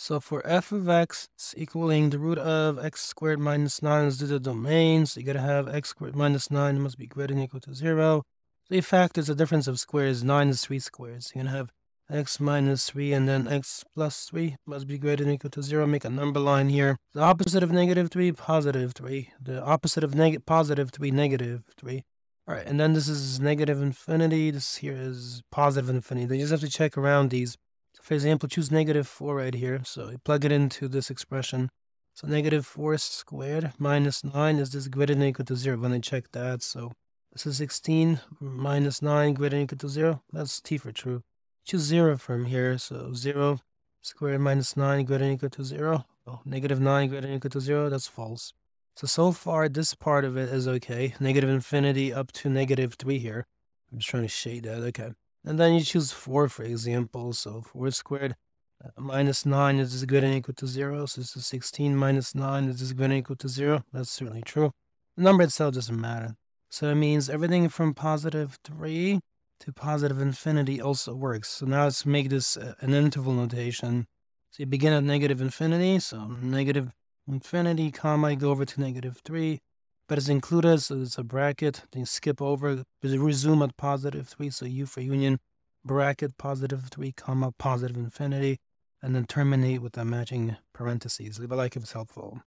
So for f of x, it's equaling the root of x squared minus 9 is the domain. So you got to have x squared minus 9 must be greater than equal to 0. So the fact is the difference of squares. 9 is 3 squares. You're going to have x minus 3 and then x plus 3 must be greater than equal to 0. Make a number line here. The opposite of negative 3, positive 3. The opposite of neg positive 3, negative 3. All right, and then this is negative infinity. This here is positive infinity. You just have to check around these. So for example, choose negative 4 right here. So you plug it into this expression. So negative 4 squared minus 9 is this greater than equal to 0 when I check that. So this is 16 minus 9 greater than equal to 0. That's t for true. Choose 0 from here. So 0 squared minus 9 greater than equal to 0. Oh, negative 9 greater than equal to 0. That's false. So, so far this part of it is okay. Negative infinity up to negative 3 here. I'm just trying to shade that. Okay. And then you choose 4, for example. So 4 squared uh, minus 9 is greater than equal to 0. So this is 16 minus 9 is greater than equal to 0. That's certainly true. The number itself doesn't matter. So it means everything from positive 3 to positive infinity also works. So now let's make this uh, an interval notation. So you begin at negative infinity. So negative infinity, comma, go over to negative 3 but it's included, so it's a bracket. Then skip over, resume at positive 3, so U for union, bracket positive 3, comma, positive infinity, and then terminate with the matching parentheses. Leave a like if it's helpful.